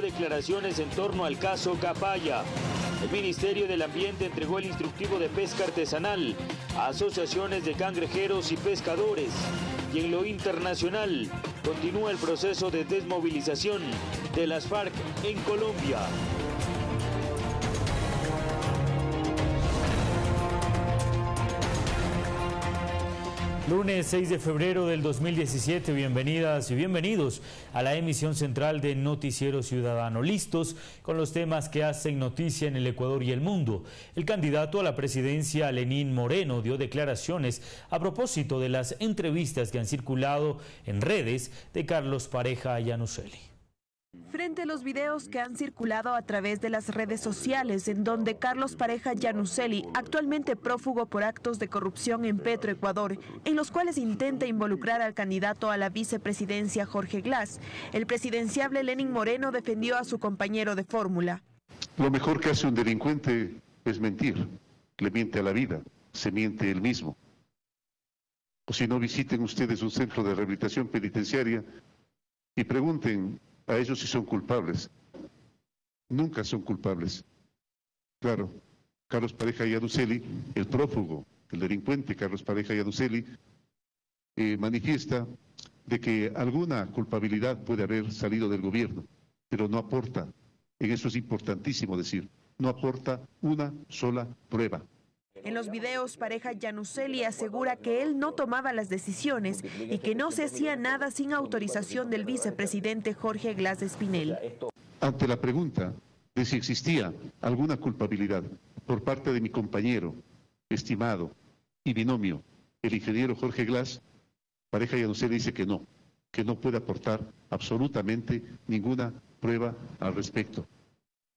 declaraciones en torno al caso Capaya. El Ministerio del Ambiente entregó el instructivo de pesca artesanal a asociaciones de cangrejeros y pescadores. Y en lo internacional, continúa el proceso de desmovilización de las FARC en Colombia. Lunes 6 de febrero del 2017, bienvenidas y bienvenidos a la emisión central de Noticiero Ciudadano. Listos con los temas que hacen noticia en el Ecuador y el mundo. El candidato a la presidencia, Lenín Moreno, dio declaraciones a propósito de las entrevistas que han circulado en redes de Carlos Pareja Yanuseli. Frente a los videos que han circulado a través de las redes sociales en donde Carlos Pareja Yanuseli, actualmente prófugo por actos de corrupción en Petroecuador, en los cuales intenta involucrar al candidato a la vicepresidencia Jorge Glass, el presidenciable Lenin Moreno defendió a su compañero de fórmula. Lo mejor que hace un delincuente es mentir, le miente a la vida, se miente él mismo. O si no, visiten ustedes un centro de rehabilitación penitenciaria y pregunten a ellos sí son culpables. Nunca son culpables. Claro, Carlos Pareja Yaduseli, el prófugo, el delincuente Carlos Pareja Yaduseli, eh, manifiesta de que alguna culpabilidad puede haber salido del gobierno, pero no aporta, en eso es importantísimo decir, no aporta una sola prueba. En los videos, pareja Yanuseli asegura que él no tomaba las decisiones y que no se hacía nada sin autorización del vicepresidente Jorge Glass Espinel. Ante la pregunta de si existía alguna culpabilidad por parte de mi compañero, estimado y binomio, el ingeniero Jorge Glass, pareja Yanuseli dice que no, que no puede aportar absolutamente ninguna prueba al respecto,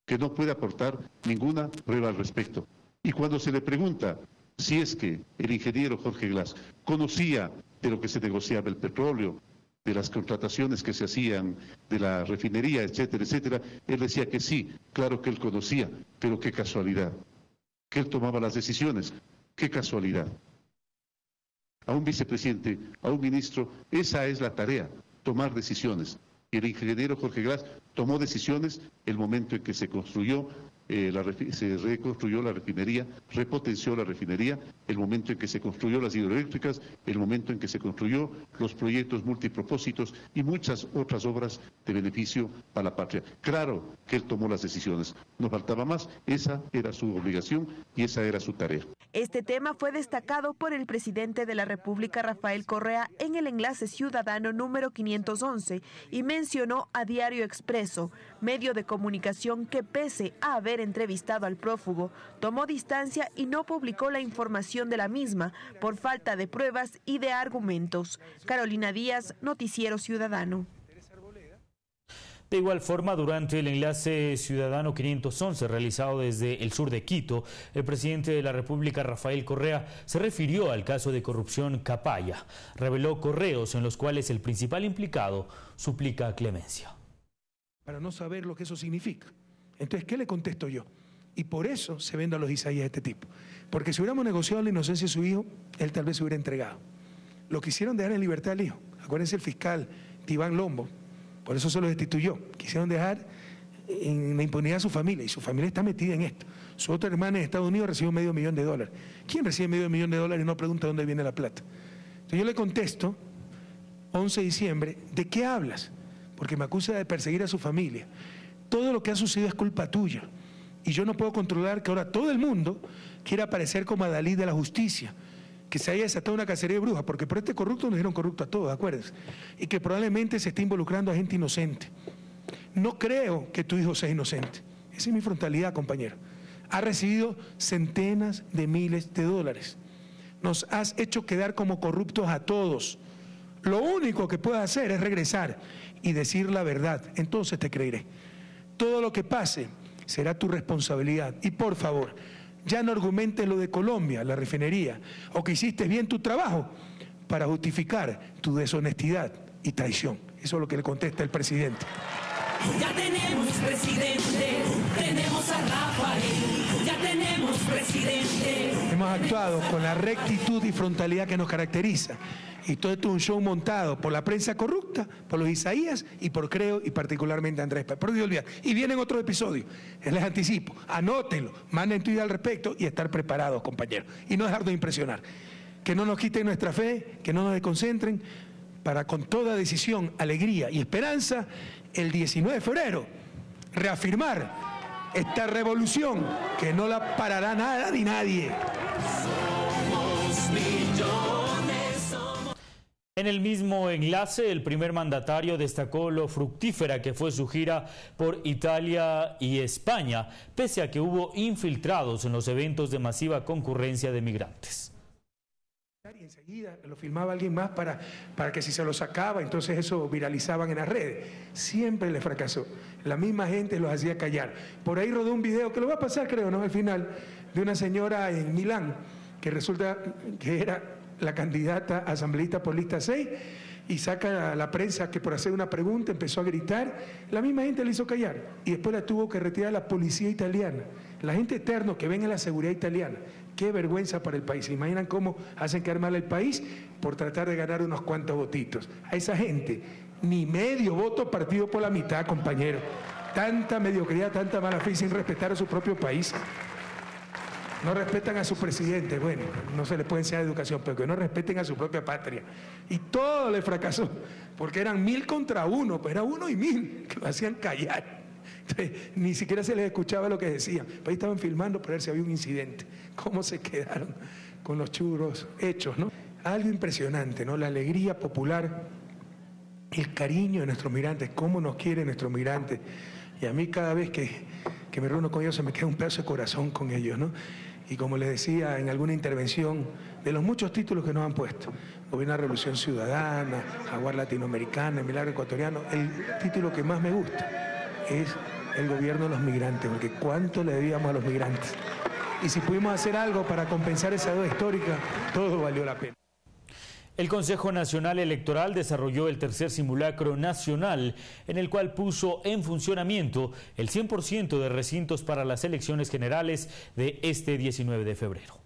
que no puede aportar ninguna prueba al respecto. Y cuando se le pregunta si es que el ingeniero Jorge Glass conocía de lo que se negociaba el petróleo, de las contrataciones que se hacían de la refinería, etcétera, etcétera, él decía que sí, claro que él conocía, pero qué casualidad, que él tomaba las decisiones, qué casualidad. A un vicepresidente, a un ministro, esa es la tarea, tomar decisiones. Y el ingeniero Jorge Glass tomó decisiones el momento en que se construyó eh, se reconstruyó la refinería, repotenció la refinería, el momento en que se construyó las hidroeléctricas, el momento en que se construyó los proyectos multipropósitos y muchas otras obras de beneficio para la patria. Claro que él tomó las decisiones, no faltaba más, esa era su obligación y esa era su tarea. Este tema fue destacado por el presidente de la República, Rafael Correa, en el enlace ciudadano número 511 y mencionó a Diario Expreso, medio de comunicación que pese a haber entrevistado al prófugo, tomó distancia y no publicó la información de la misma por falta de pruebas y de argumentos. Carolina Díaz, Noticiero Ciudadano. De igual forma, durante el enlace Ciudadano 511 realizado desde el sur de Quito, el presidente de la República, Rafael Correa, se refirió al caso de corrupción Capaya. Reveló correos en los cuales el principal implicado suplica clemencia. Para no saber lo que eso significa. Entonces, ¿qué le contesto yo? Y por eso se vende a los Isaías de este tipo. Porque si hubiéramos negociado la inocencia de su hijo, él tal vez se hubiera entregado. Lo quisieron dejar en libertad al hijo. Acuérdense el fiscal Iván Lombo, por eso se lo destituyó. Quisieron dejar en la impunidad a su familia y su familia está metida en esto. Su otra hermana en Estados Unidos recibió medio millón de dólares. ¿Quién recibe medio millón de dólares y no pregunta dónde viene la plata? Entonces yo le contesto, 11 de diciembre, ¿de qué hablas? Porque me acusa de perseguir a su familia. Todo lo que ha sucedido es culpa tuya. Y yo no puedo controlar que ahora todo el mundo quiera aparecer como Adalí de la justicia que se haya desatado una cacería de brujas, porque por este corrupto nos dieron corrupto a todos, acuérdense, y que probablemente se esté involucrando a gente inocente. No creo que tu hijo sea inocente. Esa es mi frontalidad, compañero. Ha recibido centenas de miles de dólares. Nos has hecho quedar como corruptos a todos. Lo único que puedes hacer es regresar y decir la verdad. Entonces te creeré. Todo lo que pase será tu responsabilidad. Y por favor, ya no argumentes lo de Colombia, la refinería, o que hiciste bien tu trabajo para justificar tu deshonestidad y traición. Eso es lo que le contesta el presidente. Ya tenemos presidente, tenemos a Rafael, ya tenemos presidente. Hemos actuado con la rectitud y frontalidad que nos caracteriza Y todo esto es un show montado por la prensa corrupta, por los Isaías y por Creo y particularmente Andrés Pérez. Por Dios olvidar. Y vienen otros episodios. Les anticipo. Anótenlo, manden tu idea al respecto y estar preparados, compañeros. Y no dejar de impresionar. Que no nos quiten nuestra fe, que no nos desconcentren, para con toda decisión, alegría y esperanza, el 19 de febrero, reafirmar esta revolución que no la parará nada ni nadie. En el mismo enlace, el primer mandatario destacó lo fructífera que fue su gira por Italia y España, pese a que hubo infiltrados en los eventos de masiva concurrencia de migrantes. Y enseguida lo filmaba alguien más para, para que si se lo sacaba, entonces eso viralizaban en las redes. Siempre le fracasó. La misma gente los hacía callar. Por ahí rodó un video que lo va a pasar, creo, ¿no? Al final, de una señora en Milán, que resulta que era la candidata asambleísta por lista 6 y saca a la prensa que por hacer una pregunta empezó a gritar, la misma gente le hizo callar y después la tuvo que retirar la policía italiana. La gente eterno que ven en la seguridad italiana, qué vergüenza para el país. ¿Se imaginan cómo hacen quedar mal el país? Por tratar de ganar unos cuantos votitos. A esa gente, ni medio voto partido por la mitad, compañero. Tanta mediocridad, tanta mala fe sin respetar a su propio país. No respetan a su presidente, bueno, no se les puede enseñar educación, pero que no respeten a su propia patria. Y todo le fracasó, porque eran mil contra uno, pues era uno y mil, que lo hacían callar. Entonces, ni siquiera se les escuchaba lo que decían. Pues ahí estaban filmando para ver si había un incidente. ¿Cómo se quedaron con los churros hechos, no? Algo impresionante, ¿no? La alegría popular, el cariño de nuestros migrantes, cómo nos quieren nuestros migrantes. Y a mí cada vez que, que me reúno con ellos se me queda un pedazo de corazón con ellos, ¿no? Y como les decía en alguna intervención, de los muchos títulos que nos han puesto, Gobierno de Revolución Ciudadana, Jaguar Latinoamericana, Milagro Ecuatoriano, el título que más me gusta es el gobierno de los migrantes, porque cuánto le debíamos a los migrantes. Y si pudimos hacer algo para compensar esa deuda histórica, todo valió la pena. El Consejo Nacional Electoral desarrolló el tercer simulacro nacional en el cual puso en funcionamiento el 100% de recintos para las elecciones generales de este 19 de febrero.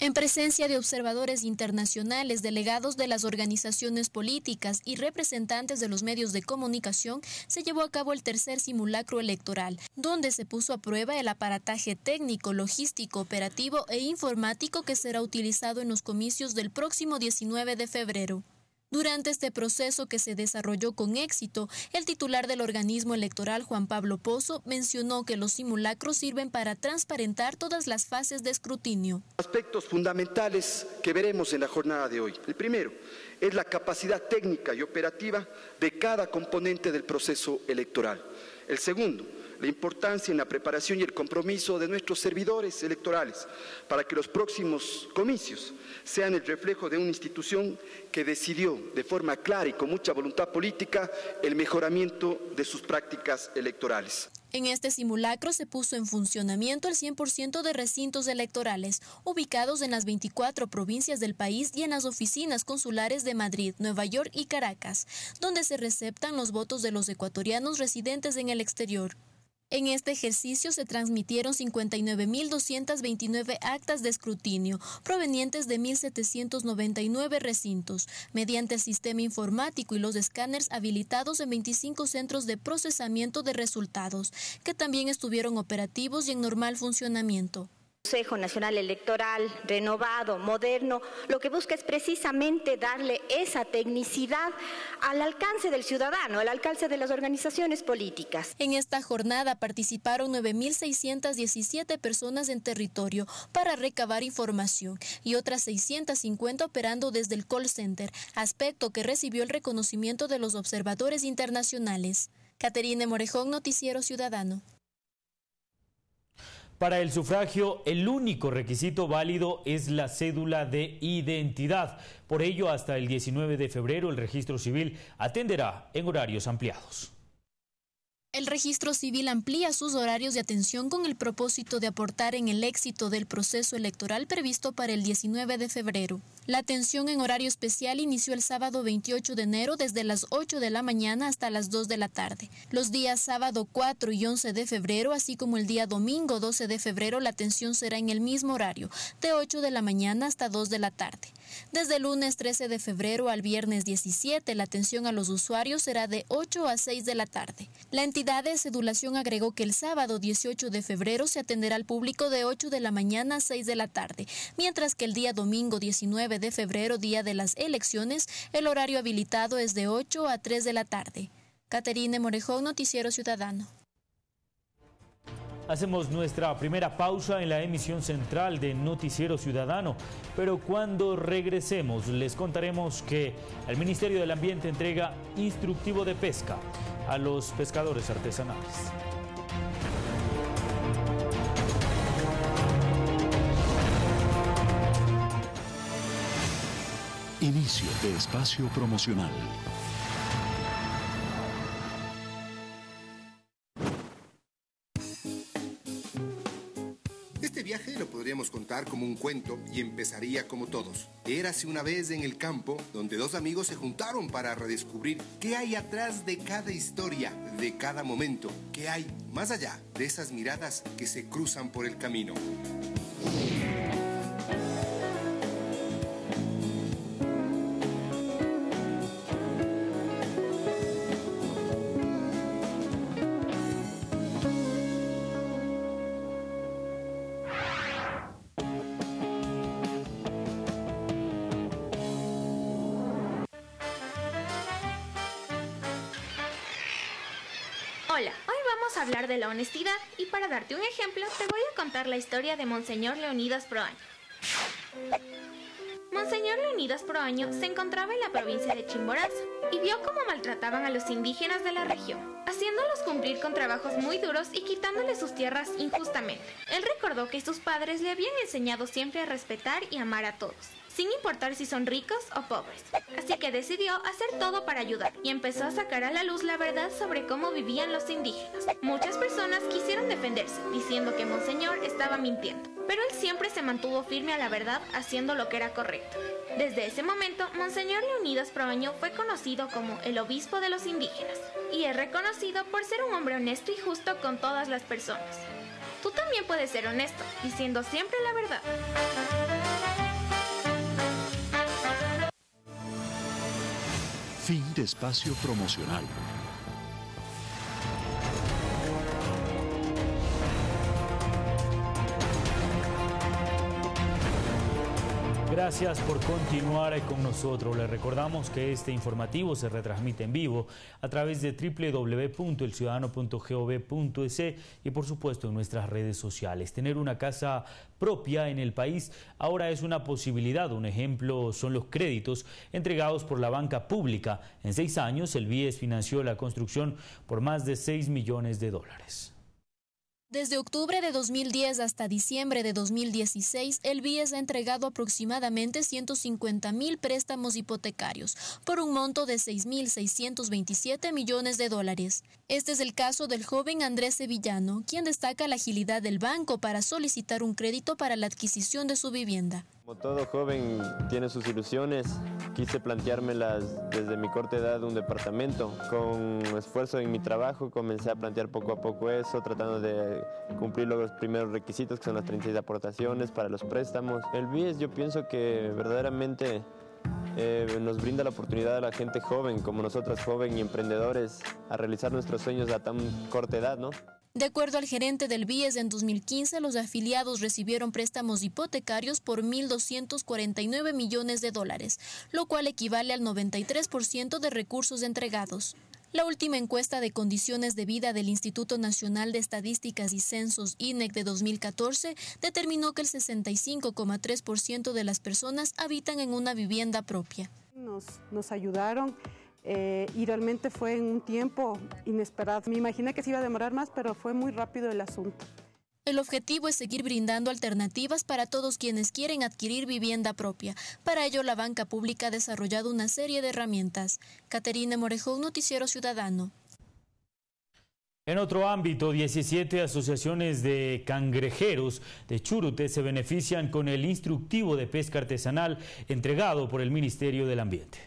En presencia de observadores internacionales, delegados de las organizaciones políticas y representantes de los medios de comunicación, se llevó a cabo el tercer simulacro electoral, donde se puso a prueba el aparataje técnico, logístico, operativo e informático que será utilizado en los comicios del próximo 19 de febrero. Durante este proceso que se desarrolló con éxito, el titular del organismo electoral, Juan Pablo Pozo, mencionó que los simulacros sirven para transparentar todas las fases de escrutinio. Aspectos fundamentales que veremos en la jornada de hoy. El primero es la capacidad técnica y operativa de cada componente del proceso electoral. El segundo, la importancia en la preparación y el compromiso de nuestros servidores electorales para que los próximos comicios sean el reflejo de una institución que decidió de forma clara y con mucha voluntad política el mejoramiento de sus prácticas electorales. En este simulacro se puso en funcionamiento el 100% de recintos electorales ubicados en las 24 provincias del país y en las oficinas consulares de Madrid, Nueva York y Caracas, donde se receptan los votos de los ecuatorianos residentes en el exterior. En este ejercicio se transmitieron 59.229 actas de escrutinio provenientes de 1.799 recintos mediante el sistema informático y los escáneres habilitados en 25 centros de procesamiento de resultados, que también estuvieron operativos y en normal funcionamiento. Consejo Nacional Electoral renovado, moderno, lo que busca es precisamente darle esa tecnicidad al alcance del ciudadano, al alcance de las organizaciones políticas. En esta jornada participaron 9.617 personas en territorio para recabar información y otras 650 operando desde el call center, aspecto que recibió el reconocimiento de los observadores internacionales. Caterine Morejón, Noticiero Ciudadano. Para el sufragio, el único requisito válido es la cédula de identidad. Por ello, hasta el 19 de febrero, el registro civil atenderá en horarios ampliados. El registro civil amplía sus horarios de atención con el propósito de aportar en el éxito del proceso electoral previsto para el 19 de febrero. La atención en horario especial inició el sábado 28 de enero desde las 8 de la mañana hasta las 2 de la tarde. Los días sábado 4 y 11 de febrero, así como el día domingo 12 de febrero, la atención será en el mismo horario, de 8 de la mañana hasta 2 de la tarde. Desde el lunes 13 de febrero al viernes 17, la atención a los usuarios será de 8 a 6 de la tarde. La entidad de sedulación agregó que el sábado 18 de febrero se atenderá al público de 8 de la mañana a 6 de la tarde, mientras que el día domingo 19 de febrero, día de las elecciones, el horario habilitado es de 8 a 3 de la tarde. Caterine Morejón, Noticiero Ciudadano. Hacemos nuestra primera pausa en la emisión central de Noticiero Ciudadano, pero cuando regresemos les contaremos que el Ministerio del Ambiente entrega instructivo de pesca a los pescadores artesanales. Inicio de espacio promocional. Este viaje lo podríamos contar como un cuento y empezaría como todos. Érase una vez en el campo donde dos amigos se juntaron para redescubrir qué hay atrás de cada historia, de cada momento, qué hay más allá de esas miradas que se cruzan por el camino. Y para darte un ejemplo te voy a contar la historia de Monseñor Leonidas Proaño. Monseñor Leonidas Proaño se encontraba en la provincia de Chimborazo y vio cómo maltrataban a los indígenas de la región, haciéndolos cumplir con trabajos muy duros y quitándoles sus tierras injustamente. Él recordó que sus padres le habían enseñado siempre a respetar y amar a todos sin importar si son ricos o pobres. Así que decidió hacer todo para ayudar y empezó a sacar a la luz la verdad sobre cómo vivían los indígenas. Muchas personas quisieron defenderse, diciendo que Monseñor estaba mintiendo, pero él siempre se mantuvo firme a la verdad haciendo lo que era correcto. Desde ese momento, Monseñor Leonidas Proaño fue conocido como el obispo de los indígenas y es reconocido por ser un hombre honesto y justo con todas las personas. Tú también puedes ser honesto, diciendo siempre la verdad. Fin de espacio promocional. Gracias por continuar con nosotros. Les recordamos que este informativo se retransmite en vivo a través de www.elciudadano.gov.es y por supuesto en nuestras redes sociales. Tener una casa propia en el país ahora es una posibilidad. Un ejemplo son los créditos entregados por la banca pública. En seis años el BIES financió la construcción por más de 6 millones de dólares. Desde octubre de 2010 hasta diciembre de 2016, el BIES ha entregado aproximadamente 150 mil préstamos hipotecarios por un monto de 6.627 millones de dólares. Este es el caso del joven Andrés Sevillano, quien destaca la agilidad del banco para solicitar un crédito para la adquisición de su vivienda. Como todo joven tiene sus ilusiones, quise planteármelas desde mi corta edad un departamento. Con esfuerzo en mi trabajo comencé a plantear poco a poco eso, tratando de cumplir los primeros requisitos que son las 36 aportaciones para los préstamos. El BIES yo pienso que verdaderamente eh, nos brinda la oportunidad a la gente joven, como nosotros joven y emprendedores, a realizar nuestros sueños a tan corta edad, ¿no? De acuerdo al gerente del BIES, en 2015 los afiliados recibieron préstamos hipotecarios por 1.249 millones de dólares, lo cual equivale al 93% de recursos entregados. La última encuesta de condiciones de vida del Instituto Nacional de Estadísticas y Censos INEC de 2014 determinó que el 65,3% de las personas habitan en una vivienda propia. Nos, ayudaron eh, y realmente fue en un tiempo inesperado. Me imaginé que se iba a demorar más, pero fue muy rápido el asunto. El objetivo es seguir brindando alternativas para todos quienes quieren adquirir vivienda propia. Para ello, la banca pública ha desarrollado una serie de herramientas. Caterina Morejón, Noticiero Ciudadano. En otro ámbito, 17 asociaciones de cangrejeros de Churute se benefician con el instructivo de pesca artesanal entregado por el Ministerio del Ambiente.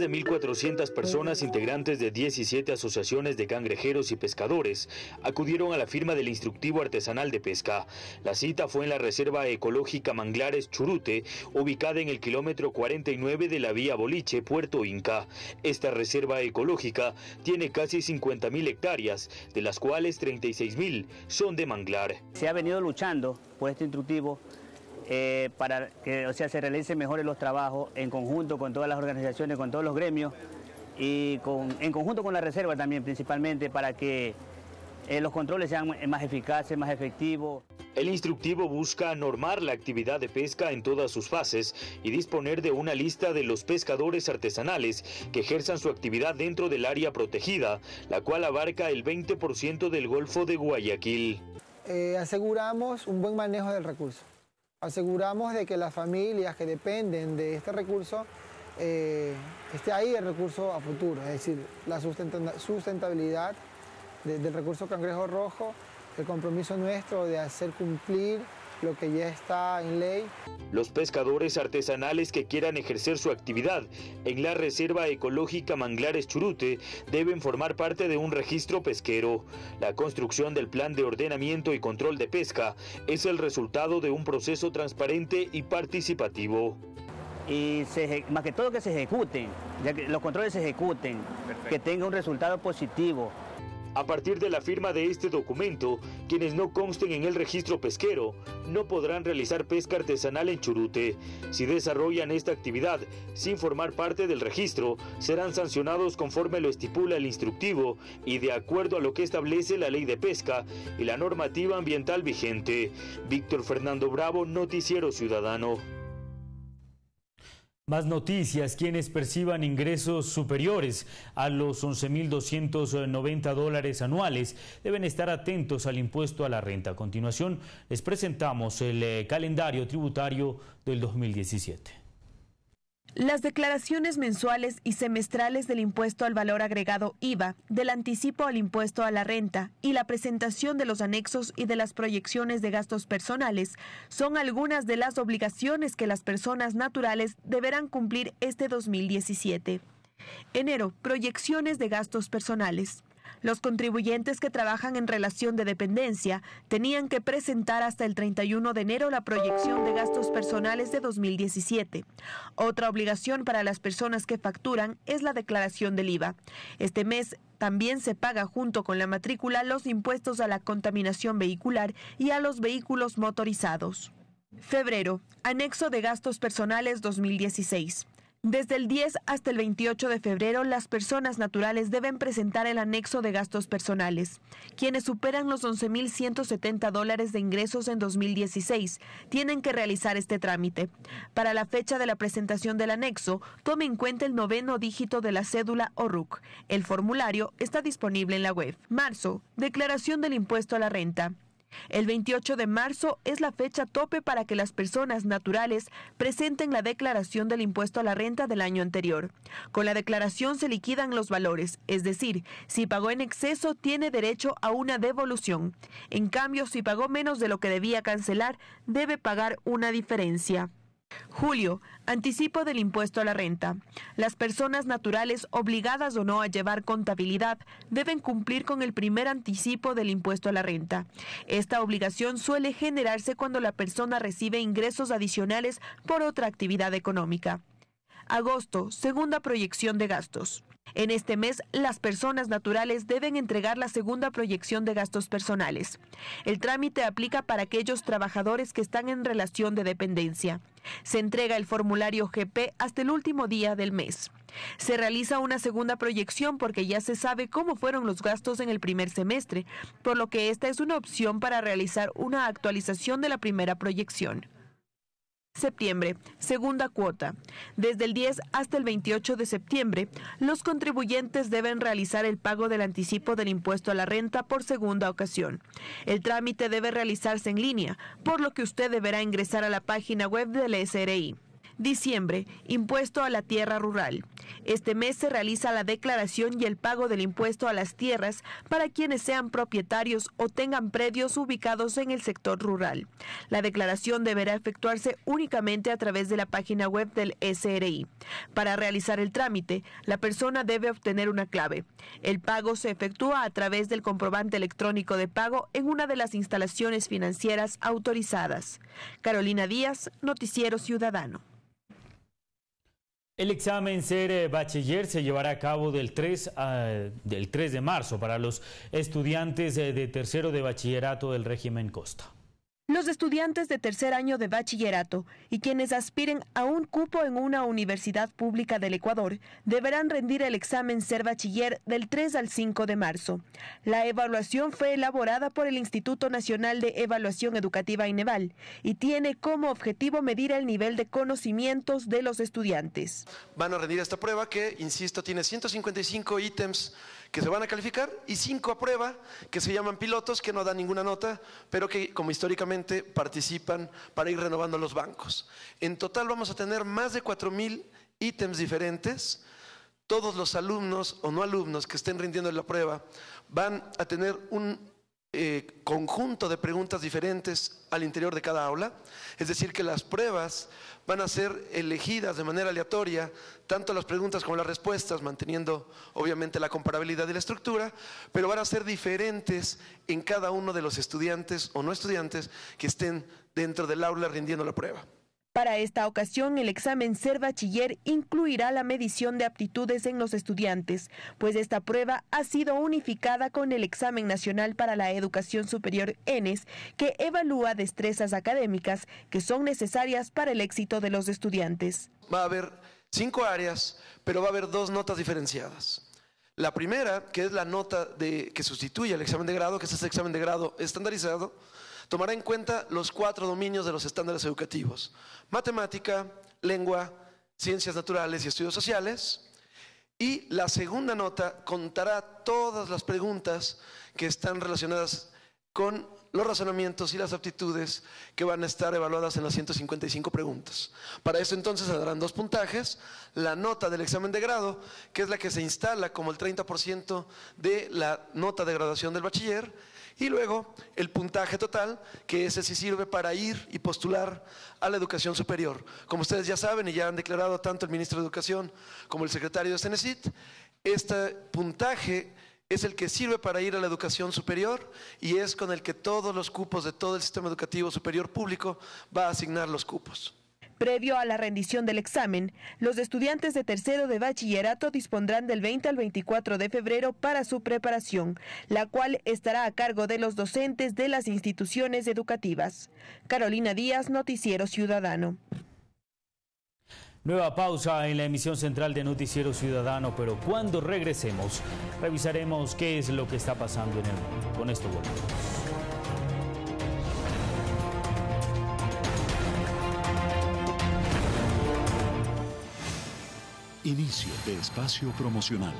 De 1.400 personas integrantes de 17 asociaciones de cangrejeros y pescadores acudieron a la firma del instructivo artesanal de pesca. La cita fue en la Reserva Ecológica Manglares Churute, ubicada en el kilómetro 49 de la vía Boliche, Puerto Inca. Esta reserva ecológica tiene casi 50.000 hectáreas, de las cuales 36.000 son de manglar. Se ha venido luchando por este instructivo eh, para que o sea, se realicen mejores los trabajos en conjunto con todas las organizaciones, con todos los gremios y en conjunto con la reserva también principalmente para que eh, los controles sean más eficaces, más efectivos. El instructivo busca normar la actividad de pesca en todas sus fases y disponer de una lista de los pescadores artesanales que ejerzan su actividad dentro del área protegida, la cual abarca el 20% del Golfo de Guayaquil. Eh, aseguramos un buen manejo del recurso aseguramos de que las familias que dependen de este recurso eh, esté ahí el recurso a futuro, es decir, la sustentabilidad del recurso cangrejo rojo, el compromiso nuestro de hacer cumplir lo que ya está en ley. Los pescadores artesanales que quieran ejercer su actividad en la Reserva Ecológica Manglares Churute deben formar parte de un registro pesquero. La construcción del plan de ordenamiento y control de pesca es el resultado de un proceso transparente y participativo. Y más que todo que se ejecuten, ya que los controles se ejecuten, que tenga un resultado positivo, a partir de la firma de este documento, quienes no consten en el registro pesquero no podrán realizar pesca artesanal en Churute. Si desarrollan esta actividad sin formar parte del registro, serán sancionados conforme lo estipula el instructivo y de acuerdo a lo que establece la ley de pesca y la normativa ambiental vigente. Víctor Fernando Bravo, Noticiero Ciudadano. Más noticias, quienes perciban ingresos superiores a los 11.290 dólares anuales deben estar atentos al impuesto a la renta. A continuación, les presentamos el eh, calendario tributario del 2017. Las declaraciones mensuales y semestrales del impuesto al valor agregado IVA, del anticipo al impuesto a la renta y la presentación de los anexos y de las proyecciones de gastos personales son algunas de las obligaciones que las personas naturales deberán cumplir este 2017. Enero, proyecciones de gastos personales. Los contribuyentes que trabajan en relación de dependencia tenían que presentar hasta el 31 de enero la proyección de gastos personales de 2017. Otra obligación para las personas que facturan es la declaración del IVA. Este mes también se paga junto con la matrícula los impuestos a la contaminación vehicular y a los vehículos motorizados. Febrero, anexo de gastos personales 2016. Desde el 10 hasta el 28 de febrero, las personas naturales deben presentar el anexo de gastos personales. Quienes superan los 11.170 dólares de ingresos en 2016 tienen que realizar este trámite. Para la fecha de la presentación del anexo, tome en cuenta el noveno dígito de la cédula o RUC. El formulario está disponible en la web. Marzo, declaración del impuesto a la renta. El 28 de marzo es la fecha tope para que las personas naturales presenten la declaración del impuesto a la renta del año anterior. Con la declaración se liquidan los valores, es decir, si pagó en exceso tiene derecho a una devolución. En cambio, si pagó menos de lo que debía cancelar, debe pagar una diferencia. Julio, anticipo del impuesto a la renta. Las personas naturales obligadas o no a llevar contabilidad deben cumplir con el primer anticipo del impuesto a la renta. Esta obligación suele generarse cuando la persona recibe ingresos adicionales por otra actividad económica. Agosto, segunda proyección de gastos. En este mes, las personas naturales deben entregar la segunda proyección de gastos personales. El trámite aplica para aquellos trabajadores que están en relación de dependencia. Se entrega el formulario GP hasta el último día del mes. Se realiza una segunda proyección porque ya se sabe cómo fueron los gastos en el primer semestre, por lo que esta es una opción para realizar una actualización de la primera proyección. Septiembre, segunda cuota. Desde el 10 hasta el 28 de septiembre, los contribuyentes deben realizar el pago del anticipo del impuesto a la renta por segunda ocasión. El trámite debe realizarse en línea, por lo que usted deberá ingresar a la página web del SRI. Diciembre, impuesto a la tierra rural. Este mes se realiza la declaración y el pago del impuesto a las tierras para quienes sean propietarios o tengan predios ubicados en el sector rural. La declaración deberá efectuarse únicamente a través de la página web del SRI. Para realizar el trámite, la persona debe obtener una clave. El pago se efectúa a través del comprobante electrónico de pago en una de las instalaciones financieras autorizadas. Carolina Díaz, Noticiero Ciudadano. El examen ser bachiller se llevará a cabo del 3, del 3 de marzo para los estudiantes eh, de tercero de bachillerato del régimen Costa. Los estudiantes de tercer año de bachillerato y quienes aspiren a un cupo en una universidad pública del Ecuador deberán rendir el examen Ser Bachiller del 3 al 5 de marzo. La evaluación fue elaborada por el Instituto Nacional de Evaluación Educativa INEVAL y tiene como objetivo medir el nivel de conocimientos de los estudiantes. Van a rendir esta prueba que, insisto, tiene 155 ítems que se van a calificar y cinco a prueba que se llaman pilotos que no dan ninguna nota, pero que como históricamente participan para ir renovando los bancos. En total vamos a tener más de 4.000 ítems diferentes. Todos los alumnos o no alumnos que estén rindiendo la prueba van a tener un eh, conjunto de preguntas diferentes al interior de cada aula, es decir, que las pruebas van a ser elegidas de manera aleatoria, tanto las preguntas como las respuestas, manteniendo obviamente la comparabilidad de la estructura, pero van a ser diferentes en cada uno de los estudiantes o no estudiantes que estén dentro del aula rindiendo la prueba. Para esta ocasión, el examen Ser Bachiller incluirá la medición de aptitudes en los estudiantes, pues esta prueba ha sido unificada con el examen nacional para la educación superior ENES, que evalúa destrezas académicas que son necesarias para el éxito de los estudiantes. Va a haber cinco áreas, pero va a haber dos notas diferenciadas. La primera, que es la nota que sustituye al examen de grado, que es ese examen de grado estandarizado, tomará en cuenta los cuatro dominios de los estándares educativos. Matemática, lengua, ciencias naturales y estudios sociales. Y la segunda nota contará todas las preguntas que están relacionadas con los razonamientos y las aptitudes que van a estar evaluadas en las 155 preguntas. Para eso entonces se darán dos puntajes, la nota del examen de grado, que es la que se instala como el 30% de la nota de graduación del bachiller, y luego el puntaje total, que ese sí sirve para ir y postular a la educación superior. Como ustedes ya saben y ya han declarado tanto el ministro de Educación como el secretario de Cenecit, este puntaje es el que sirve para ir a la educación superior y es con el que todos los cupos de todo el sistema educativo superior público va a asignar los cupos. Previo a la rendición del examen, los estudiantes de tercero de bachillerato dispondrán del 20 al 24 de febrero para su preparación, la cual estará a cargo de los docentes de las instituciones educativas. Carolina Díaz, Noticiero Ciudadano. Nueva pausa en la emisión central de Noticiero Ciudadano, pero cuando regresemos revisaremos qué es lo que está pasando en el mundo. Con esto volvemos. Inicio de espacio promocional.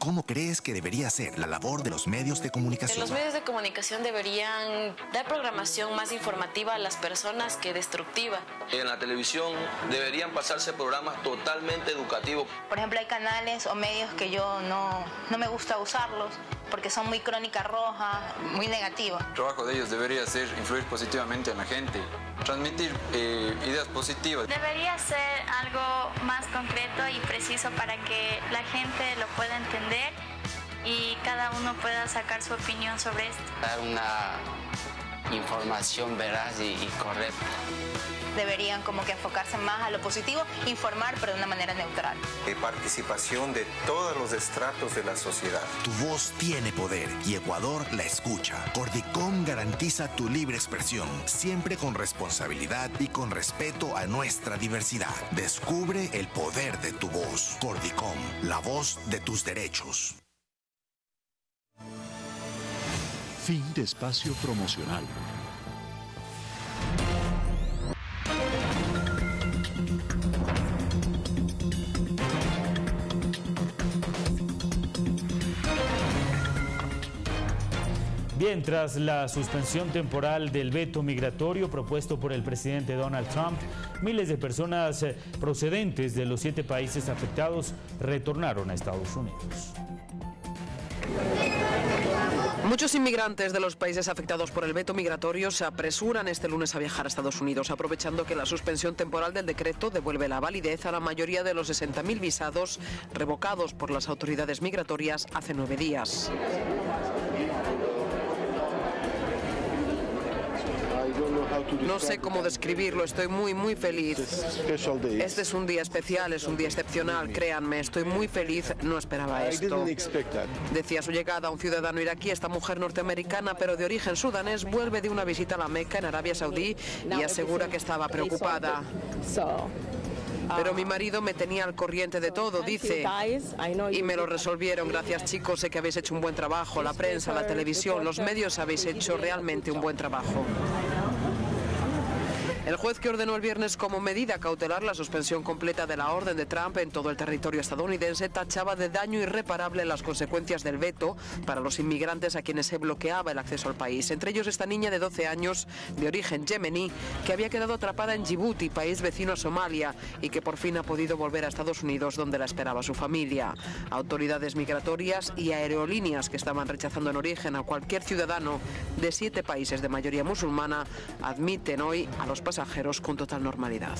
¿Cómo crees que debería ser la labor de los medios de comunicación? Los medios de comunicación deberían dar programación más informativa a las personas que destructiva. En la televisión deberían pasarse programas totalmente educativos. Por ejemplo, hay canales o medios que yo no, no me gusta usarlos porque son muy crónica roja, muy negativa. El trabajo de ellos debería ser influir positivamente en la gente, transmitir eh, ideas positivas. Debería ser algo más concreto y preciso para que la gente lo pueda entender y cada uno pueda sacar su opinión sobre esto. Dar una información veraz y, y correcta deberían como que enfocarse más a lo positivo, informar pero de una manera neutral. De participación de todos los estratos de la sociedad. Tu voz tiene poder y Ecuador la escucha. Cordicom garantiza tu libre expresión, siempre con responsabilidad y con respeto a nuestra diversidad. Descubre el poder de tu voz. Cordicom, la voz de tus derechos. Fin de espacio promocional. Bien, tras la suspensión temporal del veto migratorio propuesto por el presidente Donald Trump, miles de personas eh, procedentes de los siete países afectados retornaron a Estados Unidos. Muchos inmigrantes de los países afectados por el veto migratorio se apresuran este lunes a viajar a Estados Unidos, aprovechando que la suspensión temporal del decreto devuelve la validez a la mayoría de los 60.000 visados revocados por las autoridades migratorias hace nueve días. No sé cómo describirlo, estoy muy, muy feliz. Este es un día especial, es un día excepcional, créanme, estoy muy feliz, no esperaba esto. Decía su llegada a un ciudadano iraquí, esta mujer norteamericana, pero de origen sudanés, vuelve de una visita a la Meca en Arabia Saudí y asegura que estaba preocupada. Pero mi marido me tenía al corriente de todo, dice. Y me lo resolvieron. Gracias chicos, sé que habéis hecho un buen trabajo. La prensa, la televisión, los medios habéis hecho realmente un buen trabajo. El juez que ordenó el viernes como medida cautelar la suspensión completa de la orden de Trump en todo el territorio estadounidense tachaba de daño irreparable las consecuencias del veto para los inmigrantes a quienes se bloqueaba el acceso al país. Entre ellos esta niña de 12 años de origen yemení que había quedado atrapada en Djibouti, país vecino a Somalia, y que por fin ha podido volver a Estados Unidos donde la esperaba su familia. Autoridades migratorias y aerolíneas que estaban rechazando en origen a cualquier ciudadano de siete países de mayoría musulmana admiten hoy a los pasajeros con total normalidad.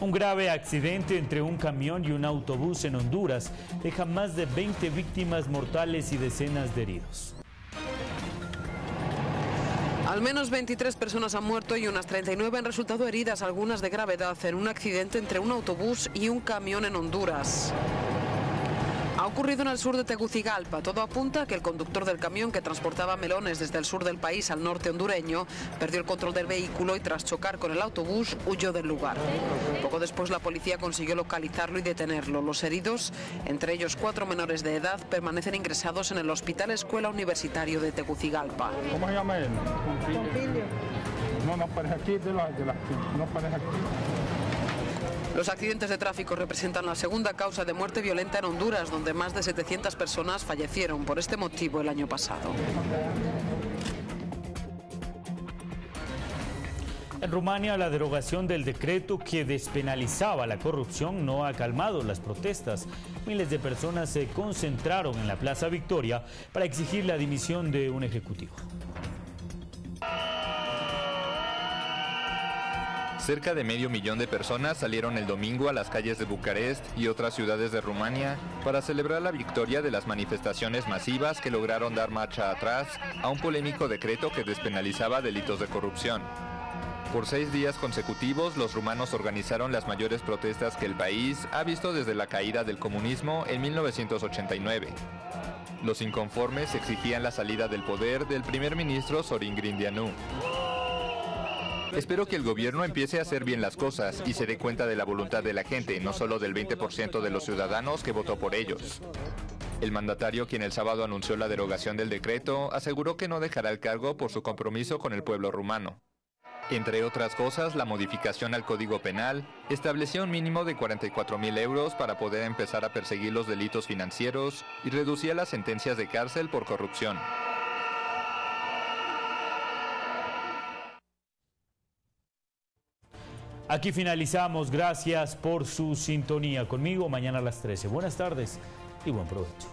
Un grave accidente entre un camión y un autobús en Honduras deja más de 20 víctimas mortales y decenas de heridos. Al menos 23 personas han muerto y unas 39 han resultado heridas, algunas de gravedad, en un accidente entre un autobús y un camión en Honduras. Ha ocurrido en el sur de Tegucigalpa. Todo apunta a que el conductor del camión que transportaba melones desde el sur del país al norte hondureño perdió el control del vehículo y tras chocar con el autobús huyó del lugar. Poco después la policía consiguió localizarlo y detenerlo. Los heridos, entre ellos cuatro menores de edad, permanecen ingresados en el Hospital Escuela Universitario de Tegucigalpa. ¿Cómo se llama él? No, no aparece aquí, de la, de la, no aparece aquí. Los accidentes de tráfico representan la segunda causa de muerte violenta en Honduras, donde más de 700 personas fallecieron por este motivo el año pasado. En Rumania, la derogación del decreto que despenalizaba la corrupción no ha calmado las protestas. Miles de personas se concentraron en la Plaza Victoria para exigir la dimisión de un ejecutivo. Cerca de medio millón de personas salieron el domingo a las calles de Bucarest y otras ciudades de Rumania para celebrar la victoria de las manifestaciones masivas que lograron dar marcha atrás a un polémico decreto que despenalizaba delitos de corrupción. Por seis días consecutivos, los rumanos organizaron las mayores protestas que el país ha visto desde la caída del comunismo en 1989. Los inconformes exigían la salida del poder del primer ministro Sorin Grindeanu. Espero que el gobierno empiece a hacer bien las cosas y se dé cuenta de la voluntad de la gente, no solo del 20% de los ciudadanos que votó por ellos. El mandatario, quien el sábado anunció la derogación del decreto, aseguró que no dejará el cargo por su compromiso con el pueblo rumano. Entre otras cosas, la modificación al Código Penal estableció un mínimo de 44 mil euros para poder empezar a perseguir los delitos financieros y reducía las sentencias de cárcel por corrupción. Aquí finalizamos. Gracias por su sintonía conmigo mañana a las 13. Buenas tardes y buen provecho.